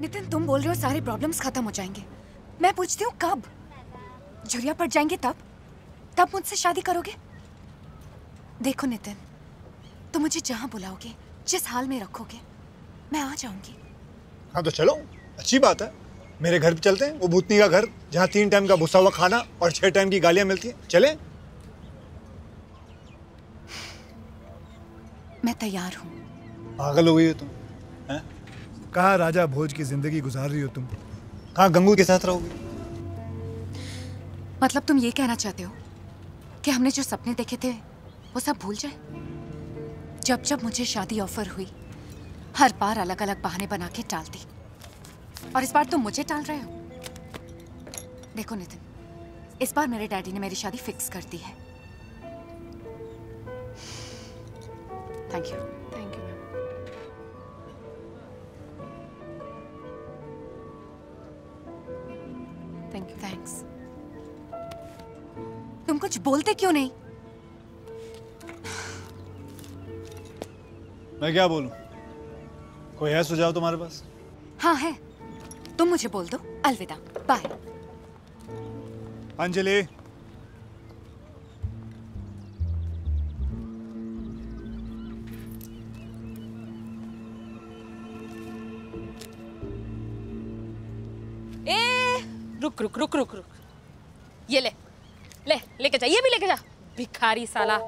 नितिन तुम बोल रहे हो सारे प्रॉब्लम्स खत्म हो जाएँगे। मैं पूछती हूँ कब? झुरिया पड़ जाएँगे तब? तब मुझसे शादी करोगे? देखो नितिन तुम मुझे जहाँ बुलाओगे जिस हाल में रखोगे मैं आ जाऊँगी। हाँ तो चलो अच्छी बात है। मेरे घर पे चलते हैं वो भूतनी का घर जहाँ तीन टाइम का भुसा हुआ खाना और छह टाइम की गालियाँ मिलती हैं। चले? मैं तैयार हूँ। पागल हो गई हो तुम हैं? कहाँ राजा भोज की ज़िंदगी गुजार रही हो तुम? कहाँ गंगू के साथ रहोगे? मतलब तुम ये कहना चाहते हो कि हमने जो सपने देखे थे, वो सब भूल जाए? जब जब मुझे शादी ऑफ़र हुई, हर बार अलग अलग बहाने बना के टाल दी और इस बार तुम मुझे टाल रहे हो। देखो नितिन, इस बार मेरे डैडी ने मेरी शादी फिक्स कर दी है। Thank you thank you thanks तुम कुछ बोलते क्यों नहीं? मैं क्या बोलूँ? कोई है सुझाव तुम्हारे पास? हाँ है। तुम मुझे बोल दो। अलविदा। बाय अंजलि। ए रुक रुक रुक रुक रुक। ये ले ले, लेके जा, ये भी लेके जा। भिखारी साला।